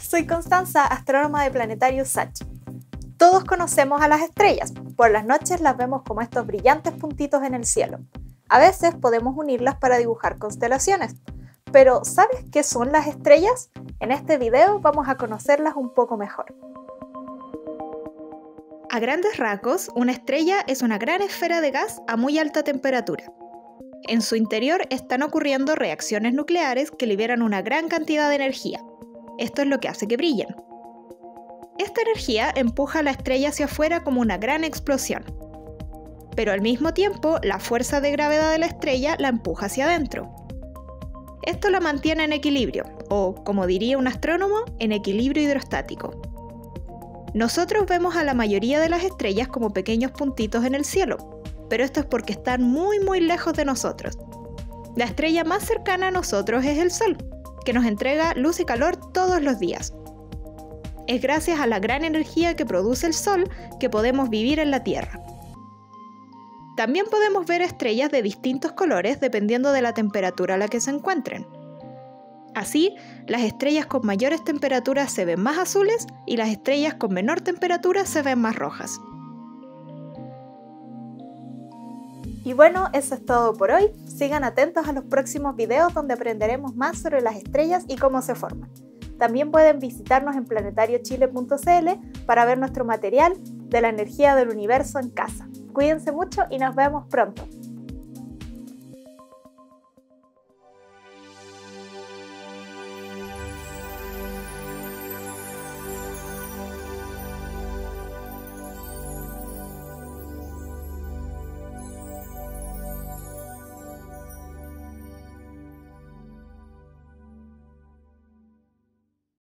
Soy Constanza, astrónoma de Planetario Sach. Todos conocemos a las estrellas. Por las noches las vemos como estos brillantes puntitos en el cielo. A veces podemos unirlas para dibujar constelaciones. Pero ¿sabes qué son las estrellas? En este video vamos a conocerlas un poco mejor. A grandes rasgos, una estrella es una gran esfera de gas a muy alta temperatura. En su interior están ocurriendo reacciones nucleares que liberan una gran cantidad de energía. Esto es lo que hace que brillen. Esta energía empuja a la estrella hacia afuera como una gran explosión. Pero al mismo tiempo, la fuerza de gravedad de la estrella la empuja hacia adentro. Esto la mantiene en equilibrio, o como diría un astrónomo, en equilibrio hidrostático. Nosotros vemos a la mayoría de las estrellas como pequeños puntitos en el cielo, pero esto es porque están muy muy lejos de nosotros. La estrella más cercana a nosotros es el Sol, que nos entrega luz y calor todos los días. Es gracias a la gran energía que produce el Sol que podemos vivir en la Tierra. También podemos ver estrellas de distintos colores dependiendo de la temperatura a la que se encuentren. Así, las estrellas con mayores temperaturas se ven más azules y las estrellas con menor temperatura se ven más rojas. Y bueno, eso es todo por hoy. Sigan atentos a los próximos videos donde aprenderemos más sobre las estrellas y cómo se forman. También pueden visitarnos en planetariochile.cl para ver nuestro material de la energía del universo en casa. Cuídense mucho y nos vemos pronto.